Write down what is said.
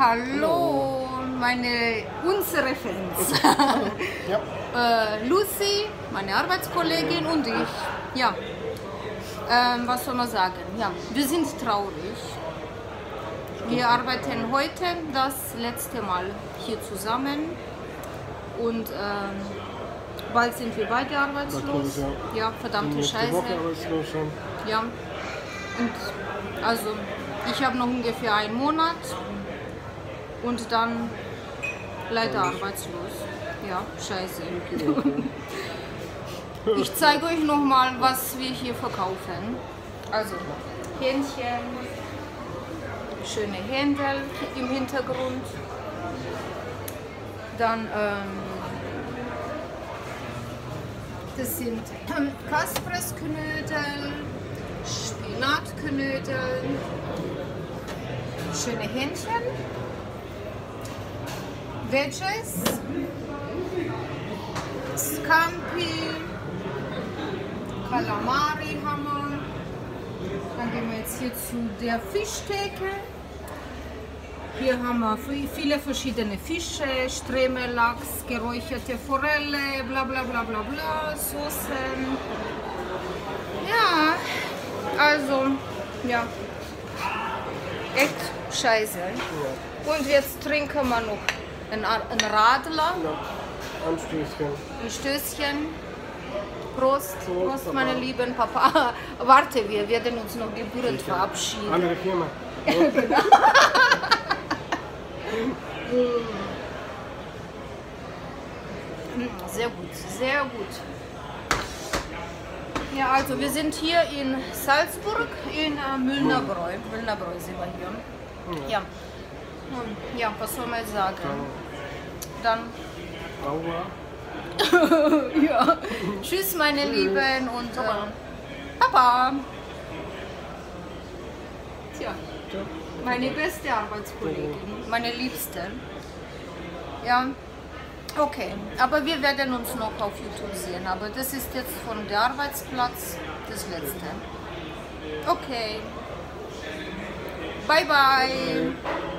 Hallo, meine, unsere Fans. Ja. äh, Lucy, meine Arbeitskollegin und ich. Ja. Ähm, was soll man sagen? Ja, wir sind traurig. Wir arbeiten heute das letzte Mal hier zusammen und ähm, bald sind wir beide arbeitslos. Natürlich, ja. Ja, verdammte Scheiße. Woche arbeitslos schon. Ja. Und also ich habe noch ungefähr einen Monat und dann leider arbeitslos. Ja, scheiße. Ich zeige euch noch mal, was wir hier verkaufen. Also Hähnchen, schöne Händel im Hintergrund. Dann ähm, das sind Kaspressknödel, Spinatknödel, schöne Hähnchen, Veggies, Scampi, Kalamari haben wir. Dann gehen wir jetzt hier zu der Fischtheke. Hier haben wir vi- viele verschiedene Fische, Stremellachs, geräucherte Forelle, bla bla bla bla bla, Soßen. Ja, also, ja, echt scheiße. Und jetzt trinken wir noch ein, ein Radler, Ja. Anstößchen. ein Stößchen. Prost, Prost, Prost, meine lieben Papa. Warte, wir werden uns noch gebührend verabschieden. Andere Firma. Sehr gut, sehr gut. Ja, also wir sind hier in Salzburg, in äh, Müllnerbräu. Müllnerbräu sind wir hier. Ja. Hm, Ja, was soll man sagen? Dann, Aua. ja. Tschüss, meine Lieben und äh, Papa. Tja, Tja. meine beste Arbeitskollegin, meine Liebste. Ja, okay. Aber wir werden uns noch auf YouTube sehen. Aber das ist jetzt von der Arbeitsplatz das letzte. Okay. Bye bye.